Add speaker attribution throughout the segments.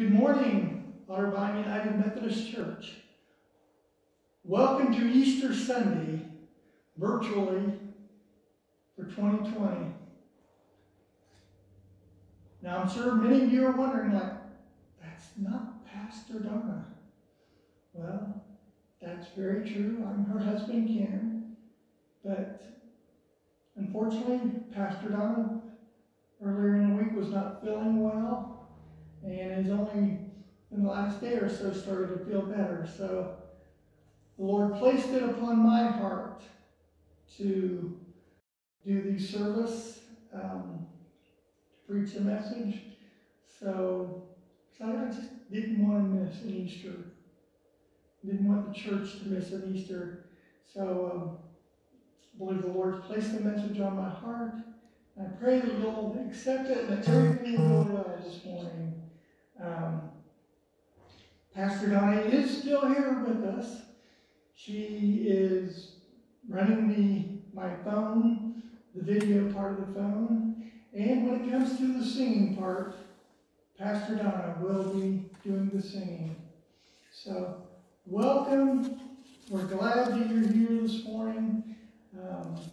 Speaker 1: Good morning, Otterbein United Methodist Church. Welcome to Easter Sunday, virtually, for 2020. Now, I'm sure many of you are wondering, like, that's not Pastor Donna. Well, that's very true. I'm her husband, Ken. But unfortunately, Pastor Donna earlier in the week was not feeling well and is only in the last day or so started to feel better. So the Lord placed it upon my heart to do the service, um, to preach a message. So, so I just didn't want to miss an Easter. Didn't want the church to miss an Easter. So um, I believe the Lord placed the message on my heart. I pray that you'll accept it and that everything will go well this morning. Um, Pastor Donna is still here with us. She is running the my phone, the video part of the phone, and when it comes to the singing part, Pastor Donna will be doing the singing. So, welcome. We're glad that you're here this morning. Um, as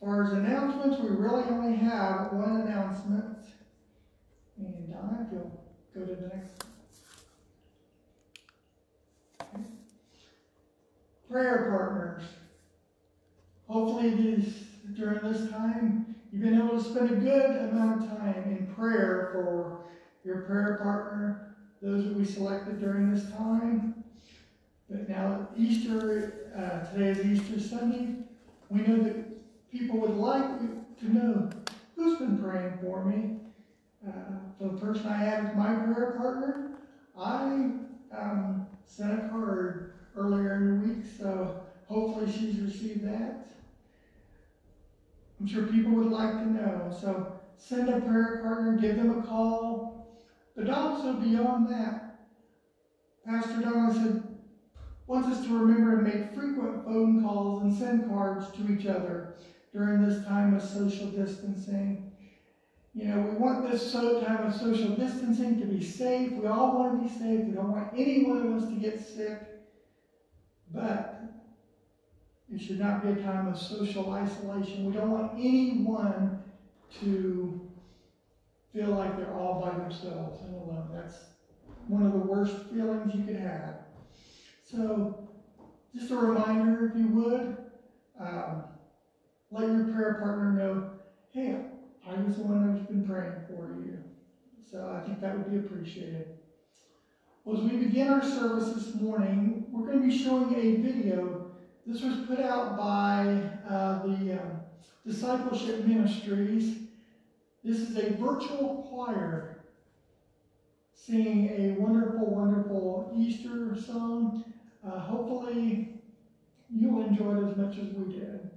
Speaker 1: far as announcements, we really only have one announcement. Go to the next. Prayer partners. Hopefully, this, during this time, you've been able to spend a good amount of time in prayer for your prayer partner, those that we selected during this time. But now, Easter, uh, today is Easter Sunday. We know that people would like to know who's been praying for me. Uh, the person I have as my prayer partner, I um, sent a card earlier in the week, so hopefully she's received that. I'm sure people would like to know. So send a prayer partner, give them a call. But also beyond that, Pastor Donna said, wants us to remember and make frequent phone calls and send cards to each other during this time of social distancing. You know, we want this time of social distancing to be safe. We all want to be safe. We don't want any one of us to get sick. But it should not be a time of social isolation. We don't want anyone to feel like they're all by themselves and alone. That's one of the worst feelings you could have. So, just a reminder, if you would, um, let your prayer partner know, hey, I was the one who's been praying for you. So I think that would be appreciated. Well, as we begin our service this morning, we're going to be showing a video. This was put out by uh, the um, Discipleship Ministries. This is a virtual choir singing a wonderful, wonderful Easter song. Uh, hopefully, you'll enjoy it as much as we did.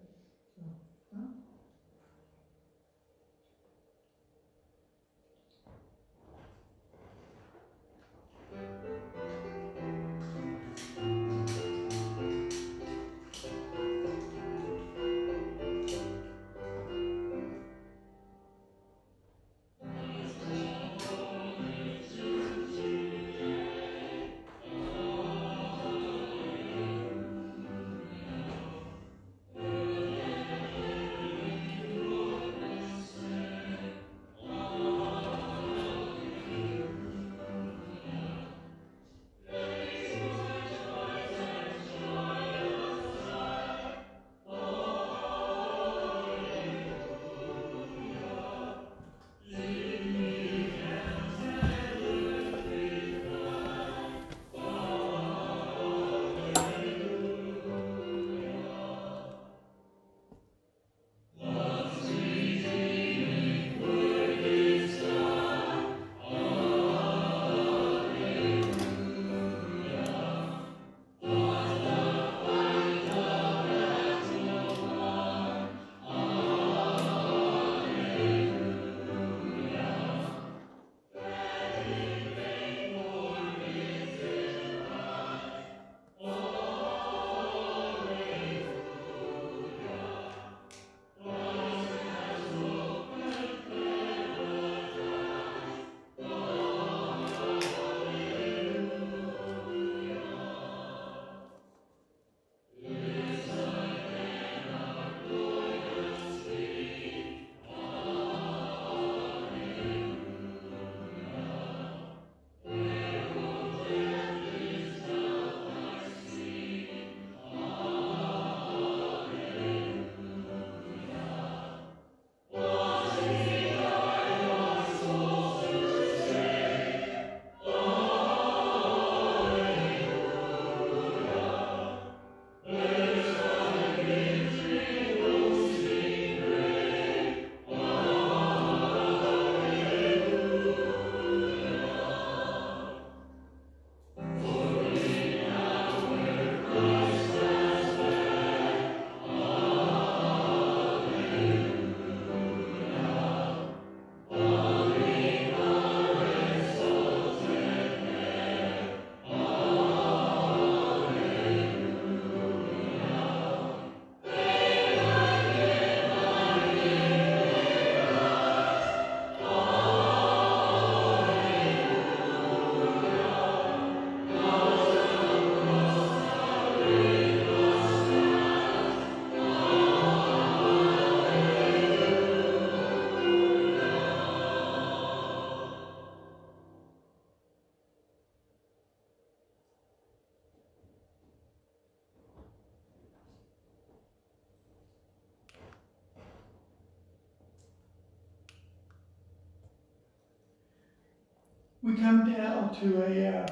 Speaker 1: We come now to a uh,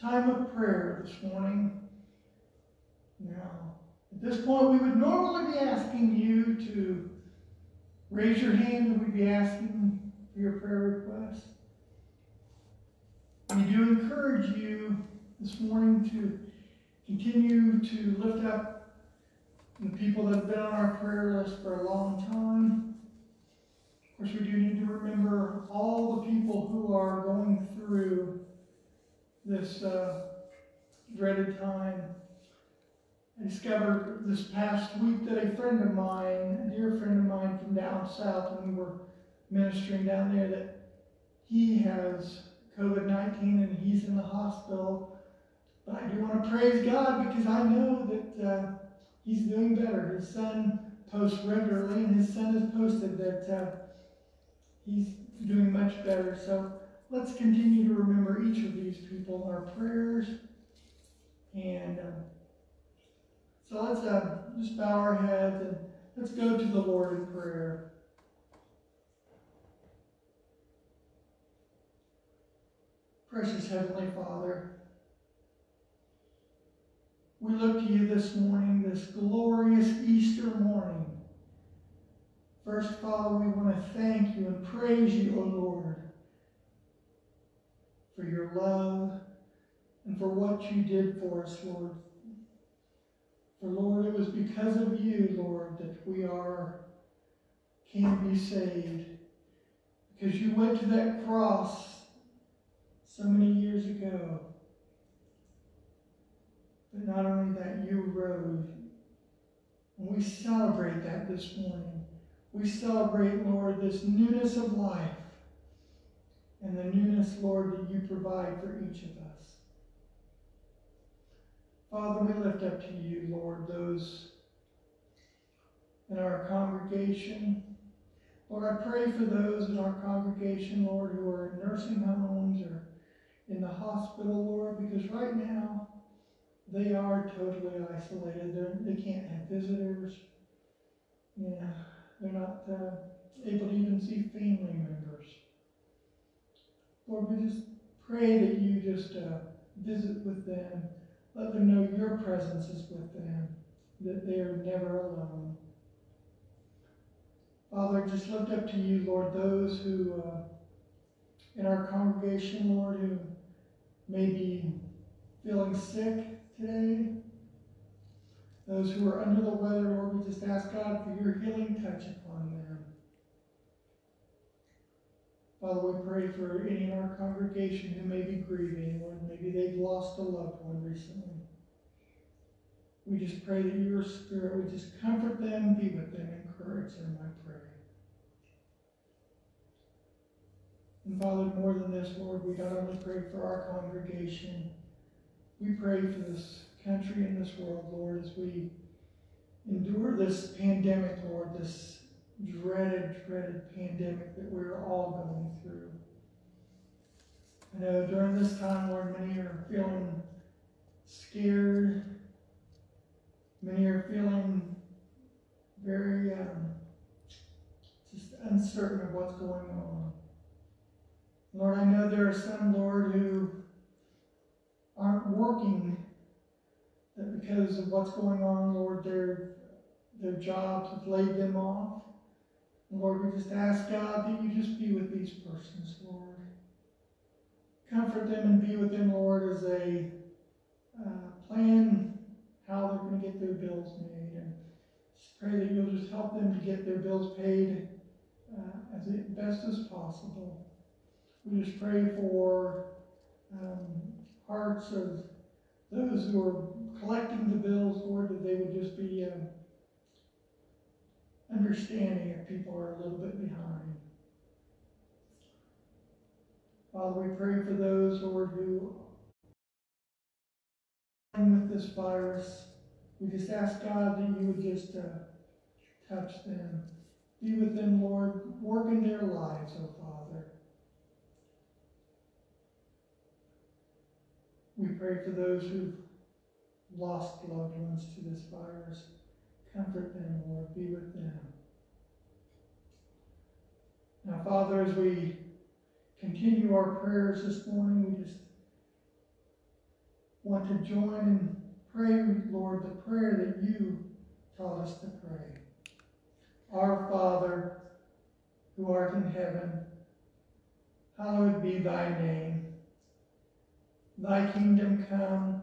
Speaker 1: time of prayer this morning. Now, at this point, we would normally be asking you to raise your hand and we'd be asking for your prayer request. We do encourage you this morning to continue to lift up the people that have been on our prayer list for a long time. Course, we do need to remember all the people who are going through this uh, dreaded time. I discovered this past week that a friend of mine, a dear friend of mine from down south, when we were ministering down there, that he has COVID 19 and he's in the hospital. But I do want to praise God because I know that uh, he's doing better. His son posts regularly, and his son has posted that uh, he's doing much better. So let's continue to remember each of these people in our prayers. And uh, so let's uh, just bow our heads and let's go to the Lord in prayer. Precious Heavenly Father, we look to you this morning, this glorious Easter morning. First, Father, we want to thank you and praise you, O Lord, for your love and for what you did for us, Lord. For Lord, it was because of you, Lord, that we are can be saved. Because you went to that cross so many years ago. But not only that, you rose. And we celebrate that this morning. We celebrate, Lord, this newness of life and the newness, Lord, that you provide for each of us. Father, we lift up to you, Lord, those in our congregation. Lord, I pray for those in our congregation, Lord, who are in nursing homes or in the hospital, Lord, because right now they are totally isolated. They're, they can't have visitors. Yeah, they're not uh, able to even see family members. Lord, we just pray that you just uh, visit with them let them know your presence is with them, that they are never alone. Father, just lift up to you, Lord, those who uh, in our congregation, Lord, who may be feeling sick today. Those who are under the weather, Lord, we just ask God for your healing touch upon them. Father, we pray for any in our congregation who may be grieving, Lord. Maybe they've lost a loved one recently. We just pray that your spirit would just comfort them, be with them, encourage them, I pray. And Father, more than this, Lord, we not only pray for our congregation, we pray for this country and this world, Lord, as we endure this pandemic, Lord, this dreaded, dreaded pandemic that we're all going through. I know during this time, Lord, many are feeling scared. Many are feeling very um, just uncertain of what's going on. Lord, I know there are some, Lord, who aren't working that because of what's going on, Lord, their, their jobs have laid them off. Lord, we just ask God that you just be with these persons, Lord. Comfort them and be with them, Lord, as they uh, plan how they're going to get their bills made. And just pray that you'll just help them to get their bills paid uh, as best as possible. We just pray for um, hearts of those who are collecting the bills, Lord, that they would just be um, understanding if people are a little bit behind. Father, we pray for those, Lord, who are with this virus. We just ask God that you would just uh, touch them. Be with them, Lord. Work in their lives, oh Father. We pray for those who've lost loved ones to this virus. Comfort them, Lord. Be with them. Now, Father, as we continue our prayers this morning, we just want to join and pray, Lord, the prayer that you taught us to pray. Our Father, who art in heaven, hallowed be thy name. Thy kingdom come,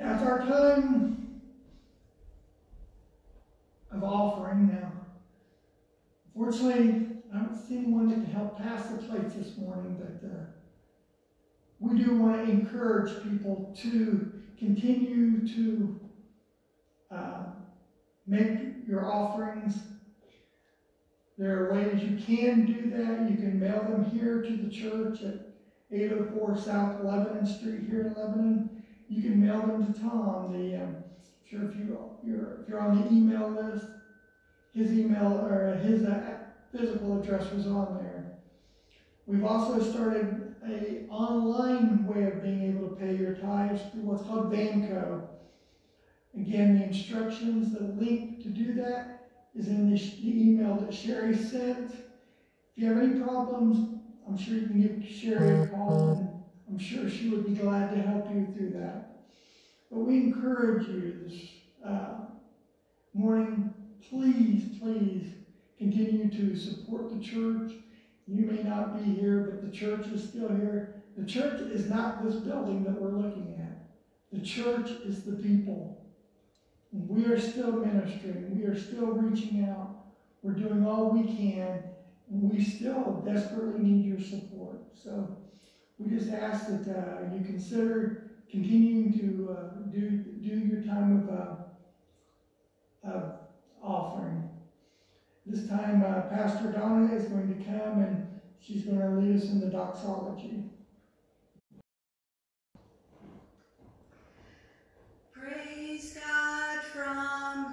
Speaker 1: Now it's our time of offering now. Fortunately, I don't see anyone that can help pass the plates this morning, but uh, we do want to encourage people to continue to uh, make your offerings. There are ways you can do that. You can mail them here to the church at 804 South Lebanon Street here in Lebanon you can mail them to Tom. The um, sure if you you're if you're on the email list, his email or his uh, physical address was on there. We've also started a online way of being able to pay your tithes through what's called Vanco. Again, the instructions, the link to do that is in the, the email that Sherry sent. If you have any problems, I'm sure you can give Sherry a call I'm sure she would be glad to help you through that. But we encourage you this uh, morning, please, please continue to support the church. You may not be here, but the church is still here. The church is not this building that we're looking at. The church is the people. And we are still ministering. We are still reaching out. We're doing all we can. And we still desperately need your support. So we just ask that uh, you consider continuing to uh, do, do your time of, uh, of offering. This time, uh, Pastor Donna is going to come and she's going to lead us in the doxology.
Speaker 2: Praise God from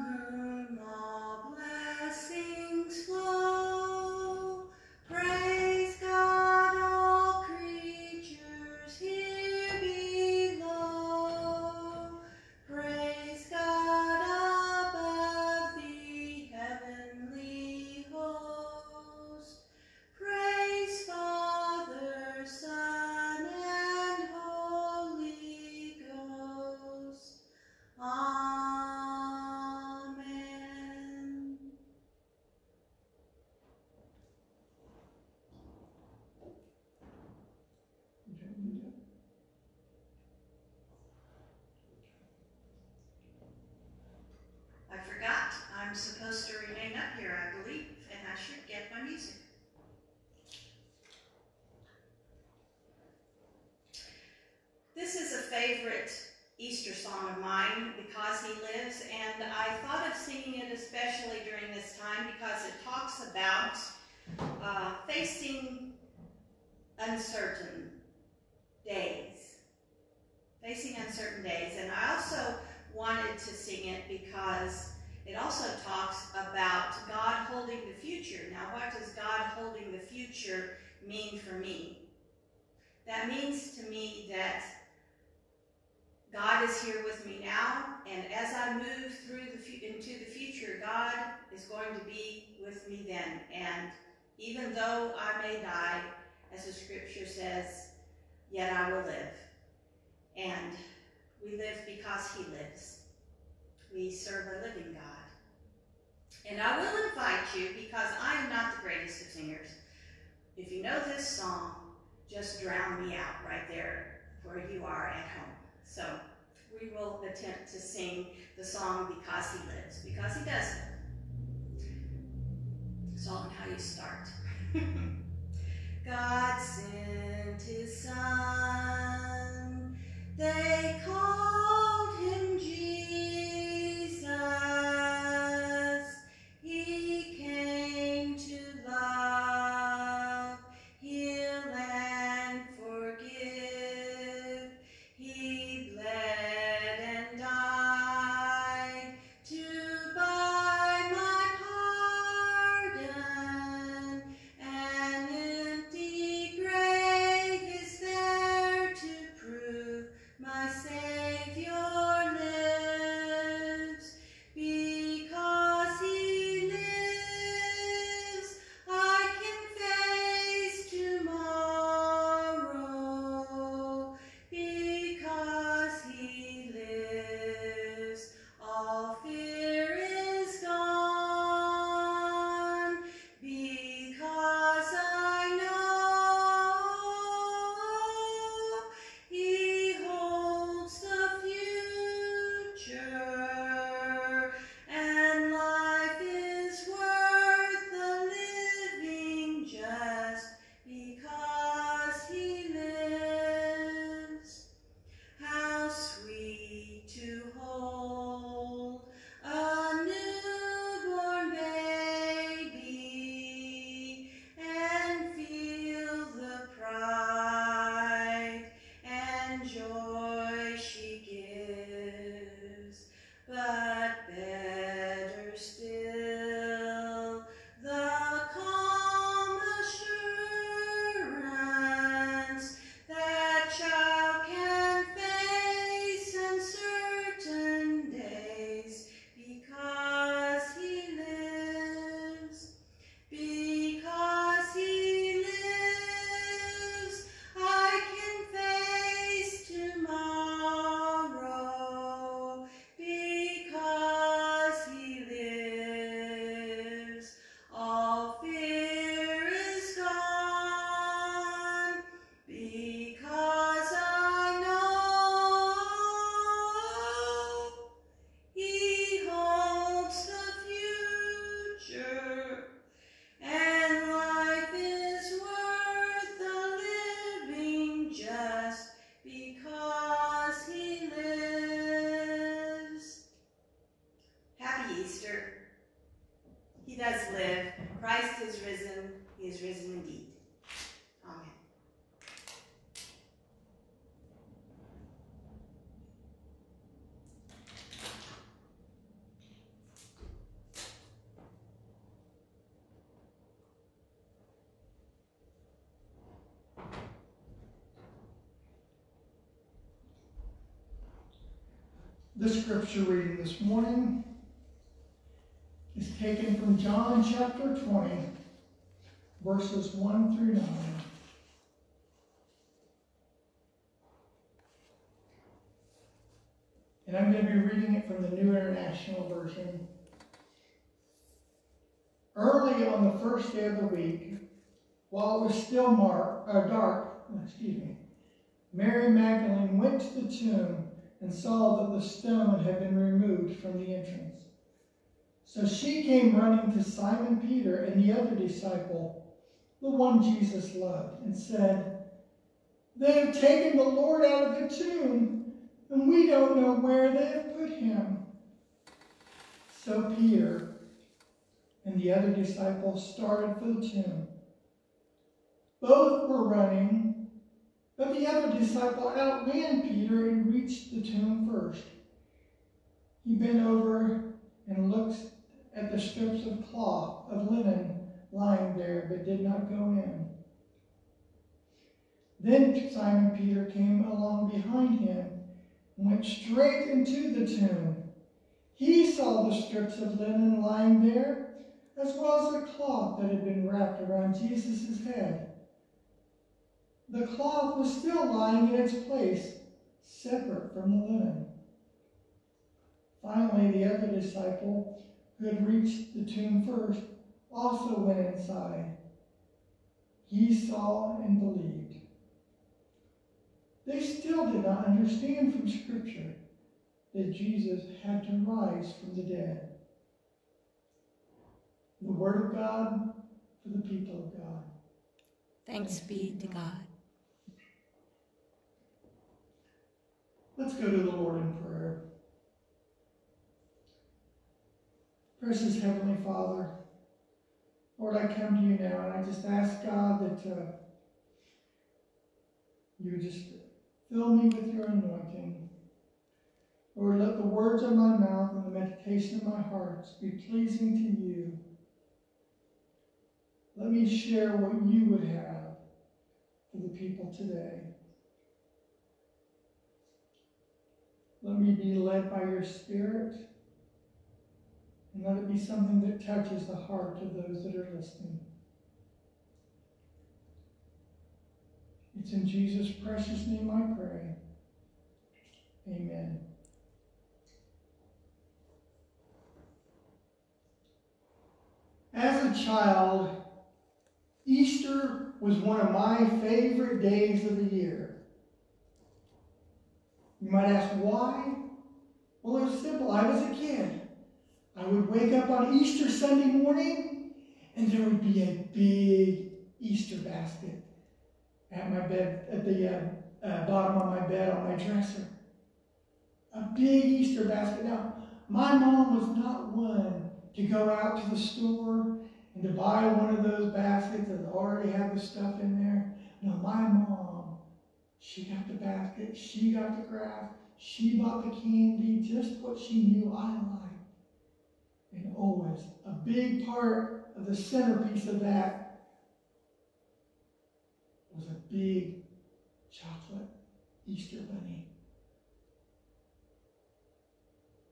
Speaker 2: uh, facing uncertain days. Facing uncertain days. And I also wanted to sing it because it also talks about God holding the future. Now, what does God holding the future mean for me? That means to me that God is here with me now, and as I move through the into the future, God is going to be with me then. And even though I may die, as the scripture says, yet I will live. And we live because He lives. We serve a living God. And I will invite you, because I am not the greatest of singers. If you know this song, just drown me out right there where you are at home. So we will attempt to sing the song Because He Lives, because He does live. Song how you start. God sent His Son, they called Him Jesus. The
Speaker 1: scripture reading this morning is taken from John chapter 20, verses 1 through 9. And I'm going to be reading it from the New International Version. Early on the first day of the week, while it was still uh, dark, excuse me, Mary Magdalene went to the tomb and saw that the stone had been removed from the entrance. So she came running to Simon Peter and the other disciple, the one Jesus loved, and said, They have taken the Lord out of the tomb, and we don't know where they have put him. So Peter and the other disciple started for the tomb. Both were running, but the other disciple outran Peter and reached the tomb first. He bent over and looked at the strips of cloth of linen lying there, but did not go in. Then Simon Peter came along behind him and went straight into the tomb. He saw the strips of linen lying there, as well as the cloth that had been wrapped around Jesus' head. The cloth was still lying in its place, separate from the linen. Finally, the other disciple, who had reached the tomb first, also went inside. He saw and believed. They still did not understand from Scripture that Jesus had to rise from the dead. The Word of God for the people of God.
Speaker 3: Thanks be to God.
Speaker 1: Let's go to the Lord in prayer. Precious Heavenly Father, Lord, I come to you now and I just ask God that uh, you just fill me with your anointing. Lord, let the words of my mouth and the meditation of my heart be pleasing to you. Let me share what you would have for the people today. Let me be led by your Spirit. And let it be something that touches the heart of those that are listening. It's in Jesus' precious name I pray. Amen. As a child, Easter was one of my favorite days of the year. You might ask why? Well, it was simple. I was a kid. I would wake up on Easter Sunday morning, and there would be a big Easter basket at my bed, at the uh, uh, bottom of my bed on my dresser. A big Easter basket. Now, my mom was not one to go out to the store and to buy one of those baskets that already had the stuff in there. No, my mom, she got the basket, she got the craft, she bought the candy just what she knew I liked. And always, a big part of the centerpiece of that was a big chocolate Easter bunny.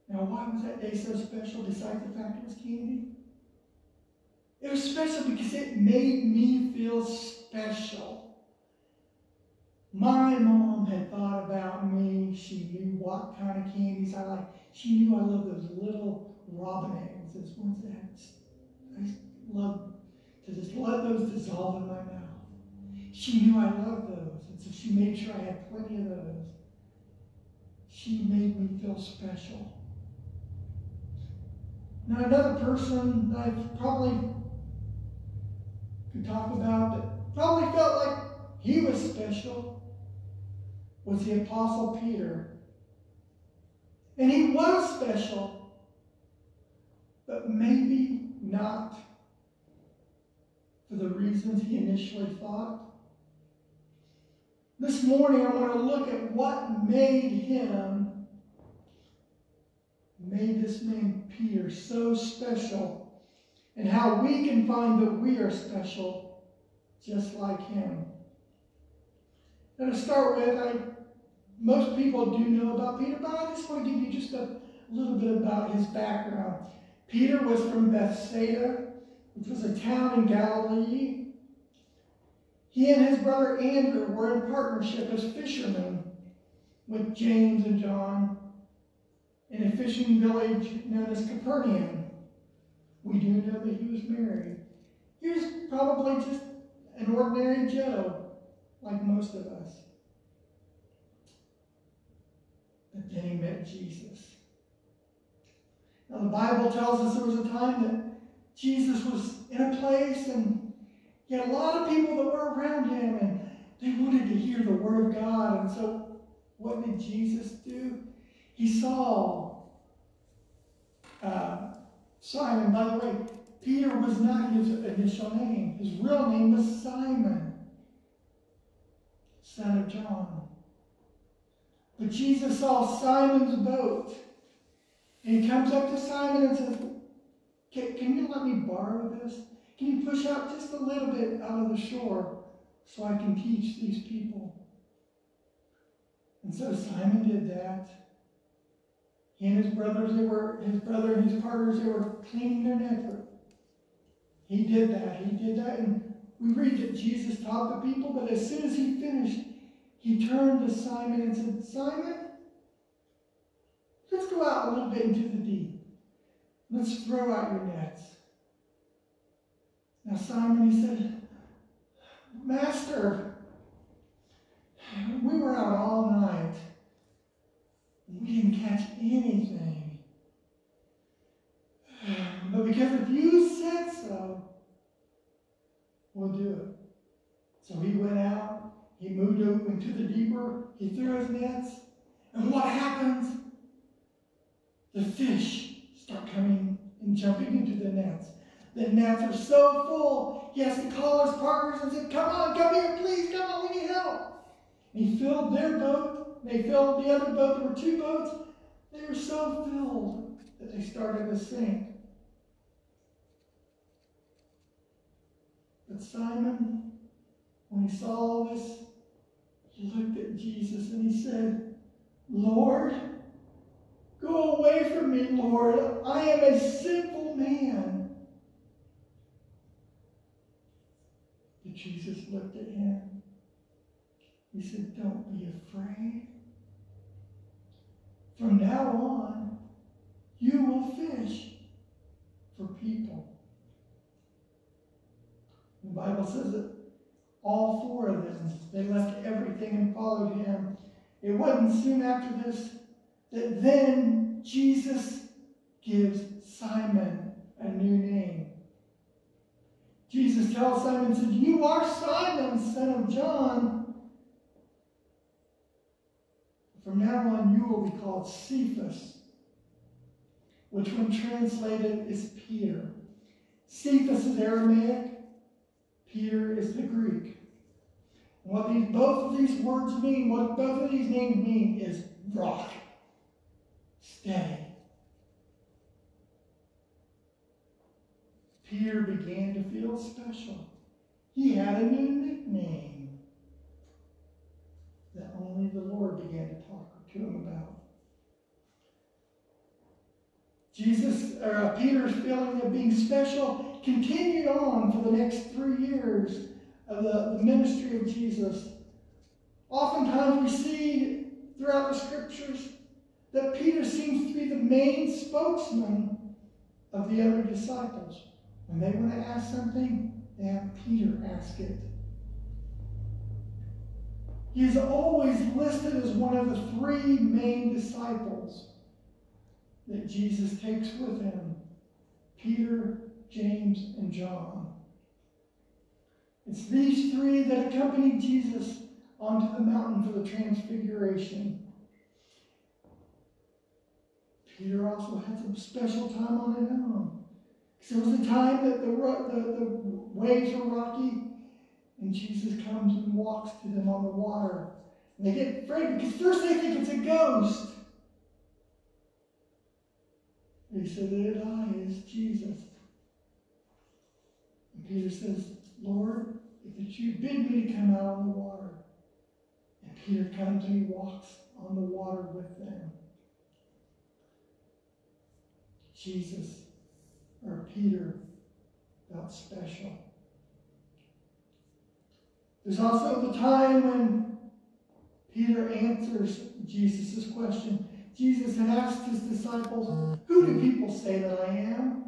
Speaker 1: Now, why was that day so special besides the fact it was candy? It was special because it made me feel special. My mom had thought about me. She knew what kind of candies I like. She knew I loved those little robin eggs, those ones that I love to just let those dissolve in my mouth. She knew I loved those, and so she made sure I had plenty of those. She made me feel special. Now, another person that I probably could talk about that probably felt like he was special was the Apostle Peter. And he was special, but maybe not for the reasons he initially thought. This morning, I want to look at what made him, made this man Peter so special, and how we can find that we are special just like him. Now, to start with, I, most people do know about Peter, but I just want to give you just a little bit about his background. Peter was from Bethsaida, which was a town in Galilee. He and his brother Andrew were in partnership as fishermen with James and John in a fishing village known as Capernaum. We do know that he was married. He was probably just an ordinary Joe, like most of us. Then he met Jesus. Now, the Bible tells us there was a time that Jesus was in a place and he had a lot of people that were around him and they wanted to hear the word of God. And so, what did Jesus do? He saw uh, Simon. By the way, Peter was not his initial name, his real name was Simon, son of John. But Jesus saw Simon's boat. And he comes up to Simon and says, Can, can you let me borrow this? Can you push out just a little bit out of the shore so I can teach these people? And so Simon did that. He and his brothers, they were his brother and his partners, they were cleaning their net. He did that. He did that. And we read that Jesus taught the people, but as soon as he finished, he turned to Simon and said, Simon, let's go out a little bit into the deep. Let's throw out your nets. Now Simon, he said, Master, we were out all night. We didn't catch anything. But because if you said so, we'll do it. So he went out, he moved into the deeper, he threw his nets, and what happens? The fish start coming and jumping into the nets. The nets are so full, he has to call his partners and say, Come on, come here, please, come on, we need help. And he filled their boat, they filled the other boat. There were two boats. They were so filled that they started to sink. But Simon, when he saw all this, he looked at Jesus and he said, Lord, go away from me, Lord. I am a sinful man. But Jesus looked at him. He said, Don't be afraid. From now on, you will fish for people. The Bible says that all four of them, they left everything and followed him. It wasn't soon after this that then Jesus gives Simon a new name. Jesus tells Simon, said, You are Simon, son of John. From now on, you will be called Cephas, which, when translated, is Peter. Cephas is Aramaic, Peter is the Greek. What these, both of these words mean, what both of these names mean, is rock, steady. Peter began to feel special. He had a new nickname that only the Lord began to talk to him about. Jesus, or uh, Peter's feeling of being special continued on for the next three years of the, the ministry of Jesus. Oftentimes we see throughout the scriptures that Peter seems to be the main spokesman of the other disciples. When they want to ask something, they have Peter ask it. He is always listed as one of the three main disciples that Jesus takes with him Peter, James, and John. It's these three that accompanied Jesus onto the mountain for the transfiguration. Peter also had some special time on his own. it was a time that the, the, the waves were rocky, and Jesus comes and walks to them on the water. And they get afraid because first they think it's a ghost. They said, It ah, I is Jesus. Peter says, Lord, if it's you, bid me to come out on the water. And Peter comes and he walks on the water with them. Jesus, or Peter, felt special. There's also the time when Peter answers Jesus' question. Jesus had asked his disciples, Who do people say that I am?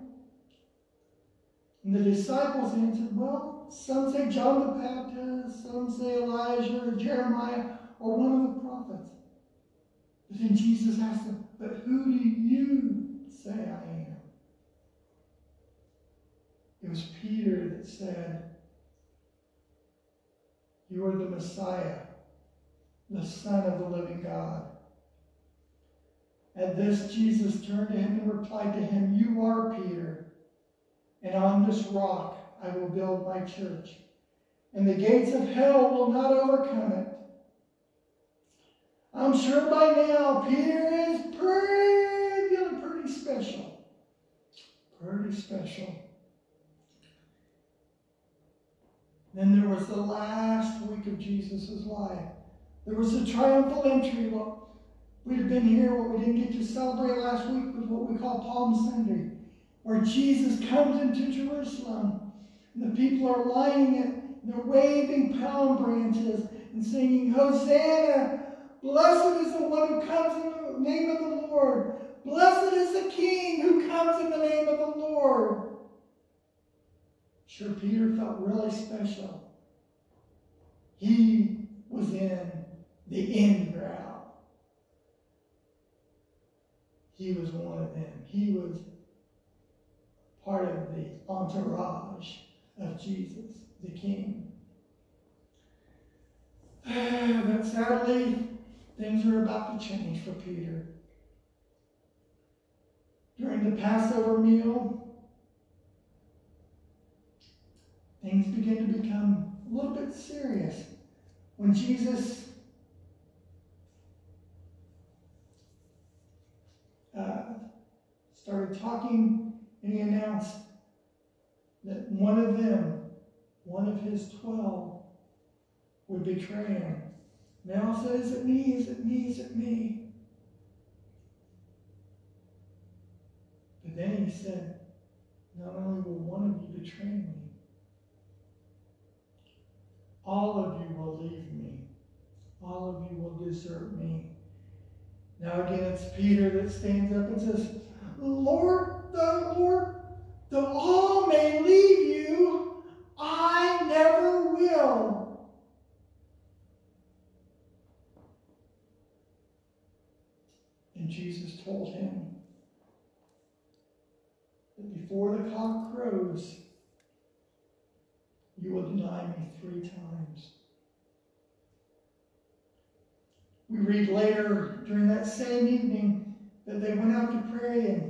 Speaker 1: And the disciples answered, Well, some say John the Baptist, some say Elijah or Jeremiah or one of the prophets. But then Jesus asked them, But who do you say I am? It was Peter that said, You are the Messiah, the Son of the living God. At this, Jesus turned to him and replied to him, You are Peter, and on this rock I will build my church, and the gates of hell will not overcome it. I'm sure by now Peter is pretty, pretty special. Pretty special. Then there was the last week of Jesus' life. There was the triumphal entry. We'd have been here, what we didn't get to celebrate last week was what we call Palm Sunday, where Jesus comes into Jerusalem. And the people are lining it, and they're waving palm branches and singing, Hosanna! Blessed is the one who comes in the name of the Lord. Blessed is the King who comes in the name of the Lord. Sure, Peter felt really special. He was in the in crowd. He was one of them. He was part of the entourage of Jesus, the King. But sadly, things are about to change for Peter. During the Passover meal, things begin to become a little bit serious. When Jesus uh, started talking and he announced that one of them, one of his twelve, would betray him. Now says, Is it me? Is it me? Is it me? But then he said, Not only will one of you betray me, all of you will leave me. All of you will desert me. Now again, it's Peter that stands up and says, Lord, the Lord, though all may leave you, I never will. And Jesus told him that before the cock crows, you will deny me three times. We read later during that same evening that they went out to pray and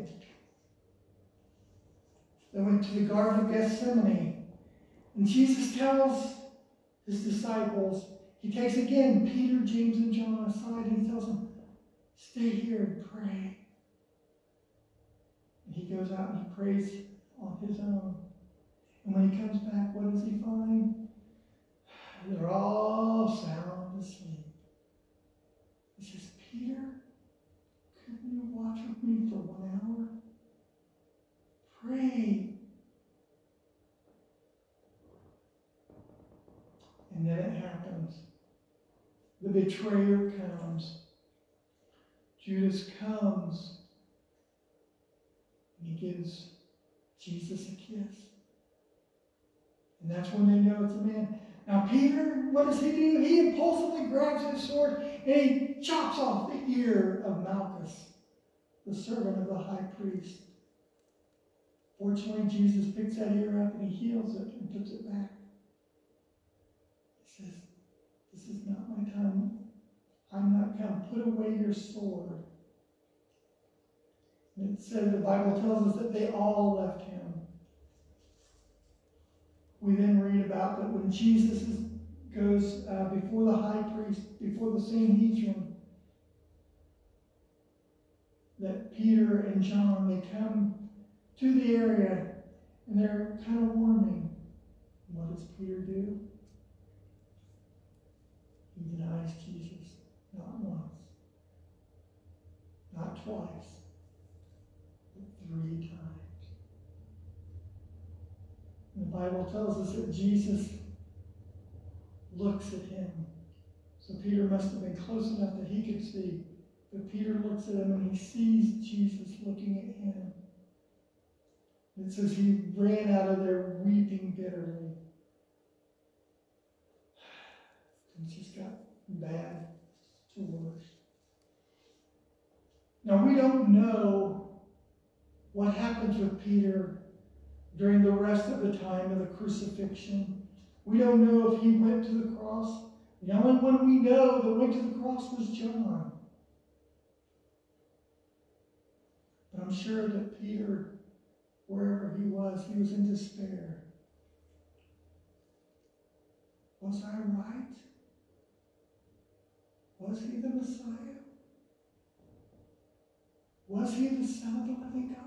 Speaker 1: they went to the Garden of Gethsemane. And Jesus tells his disciples, he takes again Peter, James, and John aside and he tells them, Stay here and pray. And he goes out and he prays on his own. And when he comes back, what does he find? They're all sound asleep. He says, Peter, couldn't you watch with me for one hour? Pray. And then it happens. The betrayer comes. Judas comes. And he gives Jesus a kiss. And that's when they know it's a man. Now, Peter, what does he do? He impulsively grabs his sword and he chops off the ear of Malchus, the servant of the high priest. Fortunately, Jesus picks that ear up and he heals it and puts it back. He says, This is not my time. I'm not come. Put away your sword. And it said, the Bible tells us that they all left him. We then read about that when Jesus is, goes uh, before the high priest, before the Sanhedrin, that Peter and John, they come to the area and they're kind of warming. What does Peter do? He denies Jesus not once, not twice, three times. The Bible tells us that Jesus looks at him. So Peter must have been close enough that he could see. But Peter looks at him and he sees Jesus looking at him. It says he ran out of there weeping bitterly. And just got bad to worse. Now we don't know what happens with Peter during the rest of the time of the crucifixion. We don't know if he went to the cross. The only one we know that went to the cross was John. But I'm sure that Peter, wherever he was, he was in despair. Was I right? Was he the Messiah? Was he the Son of the living God?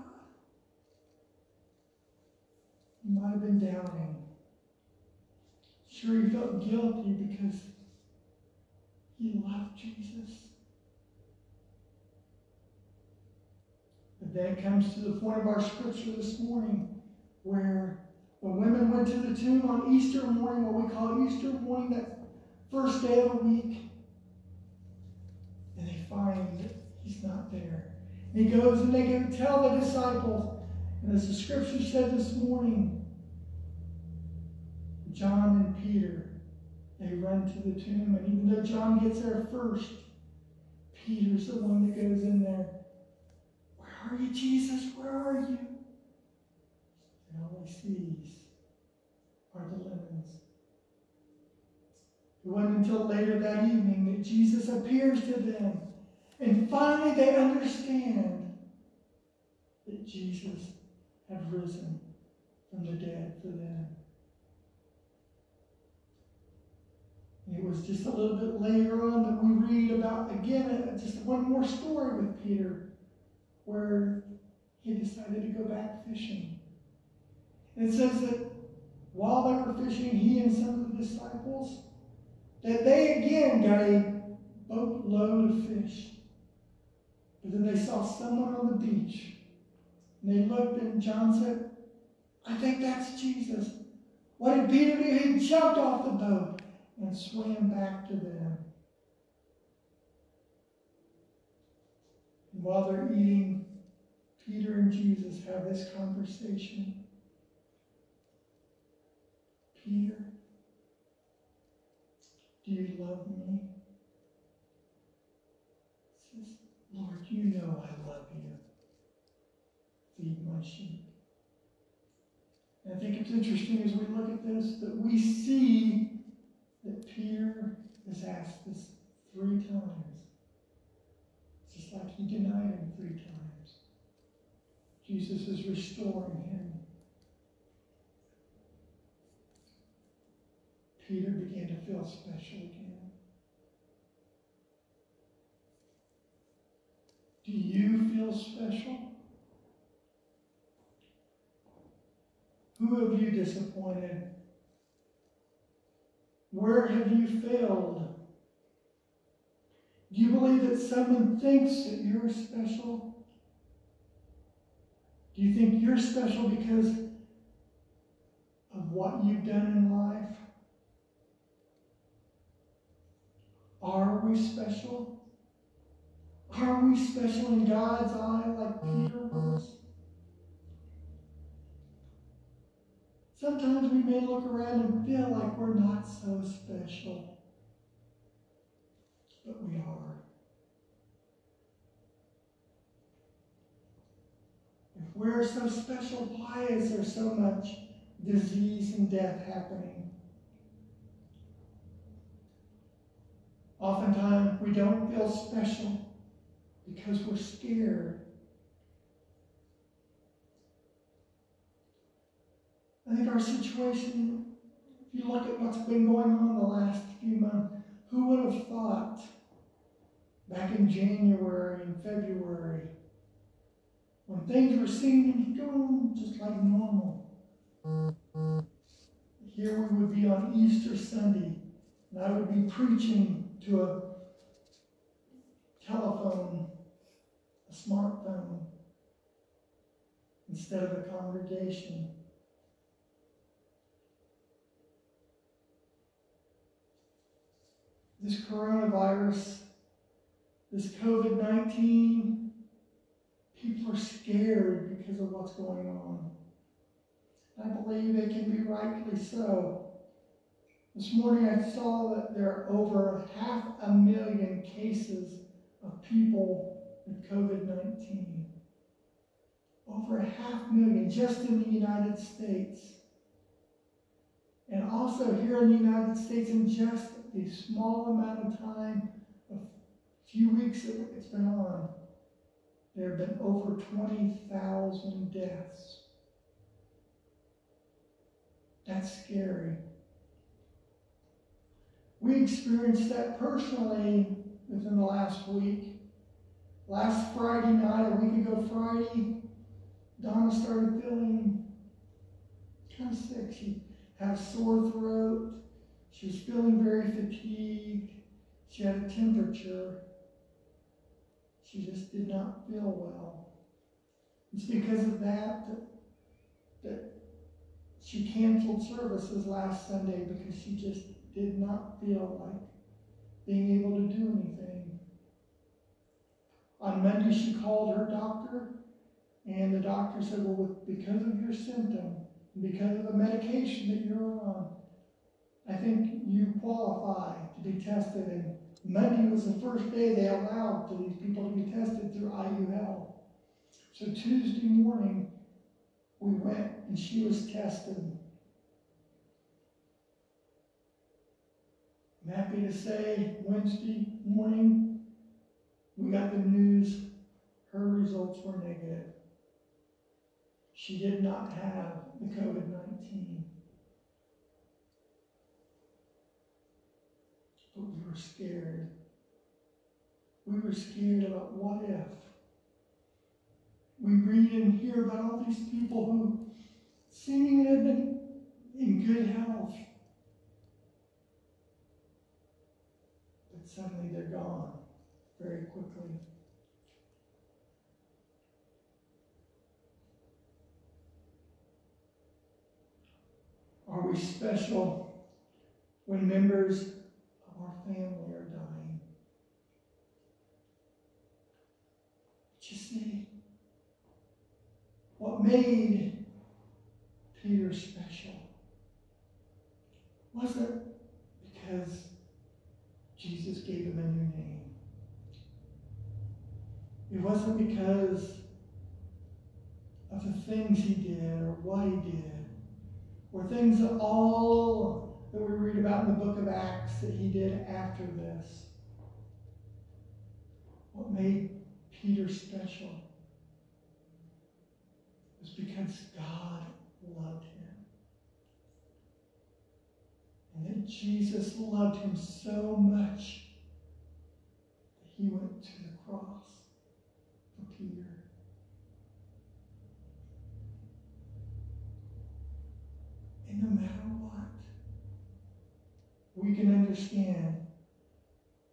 Speaker 1: He might have been doubting. Sure, he felt guilty because he loved Jesus. But then it comes to the point of our scripture this morning where the women went to the tomb on Easter morning, what we call Easter morning, that first day of the week, and they find that he's not there. He goes and they go tell the disciples, and as the scripture said this morning, John and Peter, they run to the tomb, and even though John gets there first, Peter's the one that goes in there. Where are you, Jesus? Where are you? And all he sees are the linens. It wasn't until later that evening that Jesus appears to them. And finally they understand that Jesus had risen from the dead for them. It was just a little bit later on that we read about, again, uh, just one more story with Peter where he decided to go back fishing. And it says that while they were fishing, he and some of the disciples, that they again got a boatload of fish. But then they saw someone on the beach. And they looked, and John said, I think that's Jesus. What did Peter do? He jumped off the boat and swam back to them. And while they're eating, Peter and Jesus have this conversation. Peter, do you love me? He says, Lord, you know I love you. Feed my sheep. And I think it's interesting as we look at this that we see that Peter is asked this three times. It's just like he denied him three times. Jesus is restoring him. Peter began to feel special again. Do you feel special? Who have you disappointed? Where have you failed? Do you believe that someone thinks that you're special? Do you think you're special because of what you've done in life? Are we special? Are we special in God's eye like Peter was? Sometimes we may look around and feel like we're not so special, but we are. If we're so special, why is there so much disease and death happening? Oftentimes, we don't feel special because we're scared. I think our situation, if you look at what's been going on the last few months, who would have thought back in January and February when things were seeming to go just like normal? Here we would be on Easter Sunday, and I would be preaching to a telephone, smartphone, instead of a congregation. This coronavirus, this COVID 19, people are scared because of what's going on. I believe it can be rightly so. This morning I saw that there are over half a million cases of people with COVID 19. Over a half million just in the United States. And also here in the United States, in just a small amount of time, a few weeks that it's been on, there have been over 20,000 deaths. That's scary. We experienced that personally within the last week. Last Friday night, a week ago Friday, Donna started feeling kind of sick. She had a sore throat. She was feeling very fatigued. She had a temperature. She just did not feel well. It's because of that that, that she canceled services last Sunday because she just did not feel like being able to do anything. On Monday, she called her doctor, and the doctor said, Well, because of your symptom, because of the medication that you're on, I think you qualify to be tested. And Monday was the first day they allowed for these people to be tested through IUL. So Tuesday morning, we went and she was tested. I'm happy to say Wednesday morning, we got the news her results were negative. She did not have the COVID 19. But we were scared. We were scared about what if. We read and hear about all these people who seemingly have been in good health. But suddenly they're gone very quickly. Are we special when members of our family are dying? But you see, what made Peter special wasn't because Jesus gave him a new name. It wasn't because of the things he did or what he did or things that all that we read about in the book of Acts that he did after this. What made Peter special was because God loved him. And that Jesus loved him so much that he went to no matter what. We can understand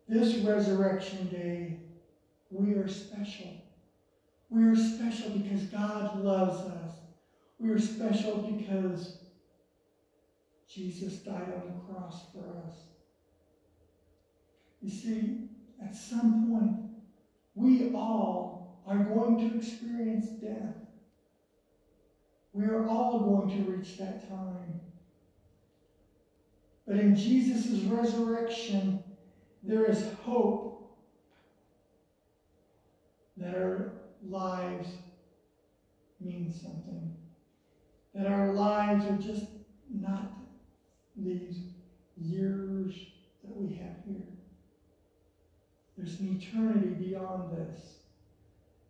Speaker 1: this resurrection day, we are special. We are special because God loves us. We are special because Jesus died on the cross for us. You see, at some point, we all are going to experience death. We are all going to reach that time. But in Jesus' resurrection, there is hope that our lives mean something. That our lives are just not these years that we have here. There's an eternity beyond this.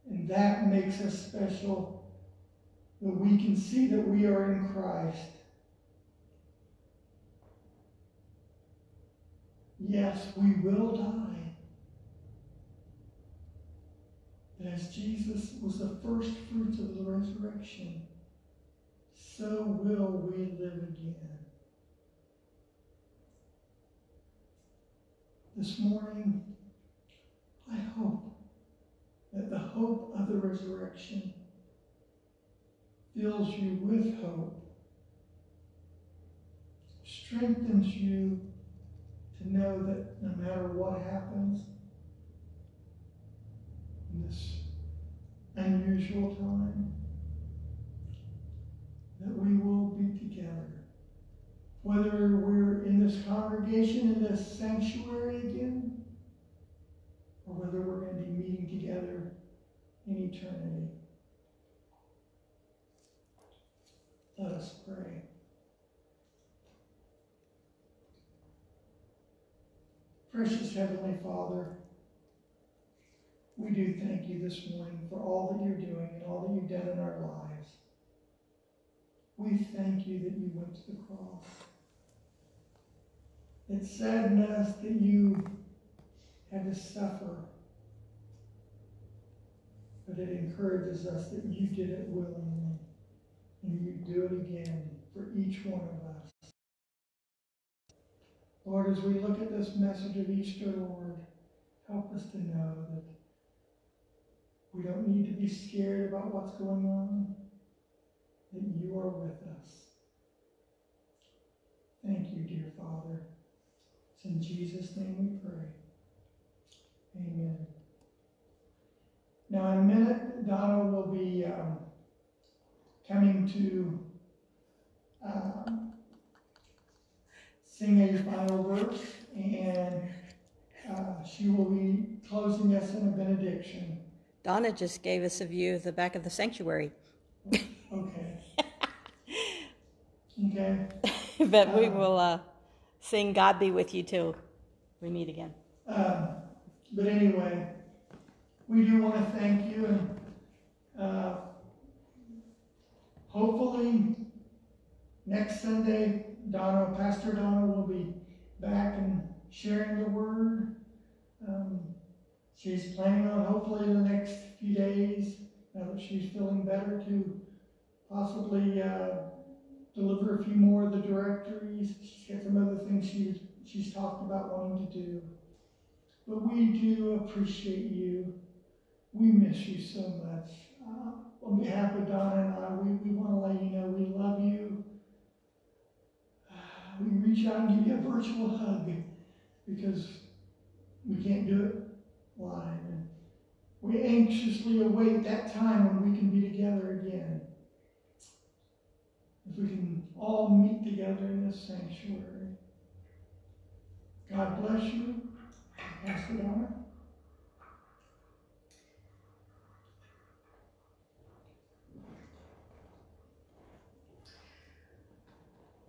Speaker 1: And that makes us special that we can see that we are in Christ. Yes, we will die. But as Jesus was the first fruits of the resurrection, so will we live again. This morning, I hope that the hope of the resurrection fills you with hope, strengthens you to know that no matter what happens in this unusual time, that we will be together. Whether we're in this congregation, in this sanctuary again, or whether we're going to be meeting together in eternity. Let us pray. Precious Heavenly Father, we do thank you this morning for all that you're doing and all that you've done in our lives. We thank you that you went to the cross. It saddened us that you had to suffer, but it encourages us that you did it willingly, and you do it again for each one of us. Lord, as we look at this message of Easter, Lord, help us to know that we don't need to be scared about what's going on, that you are with us. Thank you, dear Father. It's in Jesus' name we pray. Amen. Now, in a minute, Donna will be um, coming to uh, sing a final verse, and uh, she will be closing us in a benediction.
Speaker 3: Donna just gave us a view of the back of the sanctuary.
Speaker 1: Okay. Okay.
Speaker 3: but we will uh, sing God Be With You till we meet again.
Speaker 1: Um, but anyway, we do want to thank you, and uh, hopefully next Sunday, Donna, Pastor Donna, will be back and sharing the word. Um, she's planning on hopefully in the next few days, now that she's feeling better, to possibly uh, deliver a few more of the directories. She's got some other things she, she's talked about wanting to do. But we do appreciate you. We miss you so much. Uh, on behalf of Donna and I, we, we want to let you know we love you. We reach out and give you a virtual hug because we can't do it live. And we anxiously await that time when we can be together again. If we can all meet together in this sanctuary. God bless you. Pastor Donna.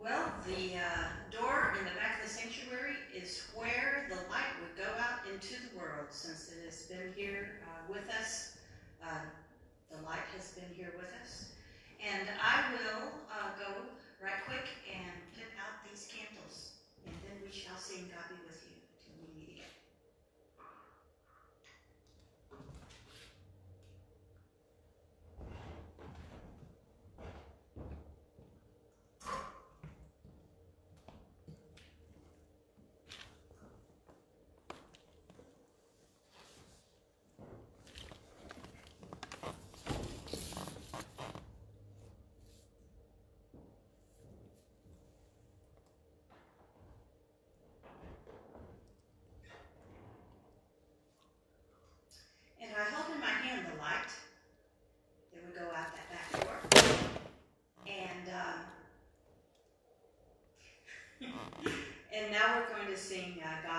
Speaker 2: Well, the uh, door in the back of the sanctuary is where the light would go out into the world since it has been here uh, with us. Uh, the light has been here with us. And I will uh, go right quick and put out these candles. And then we shall sing God be with you till we meet again. And now sing uh, God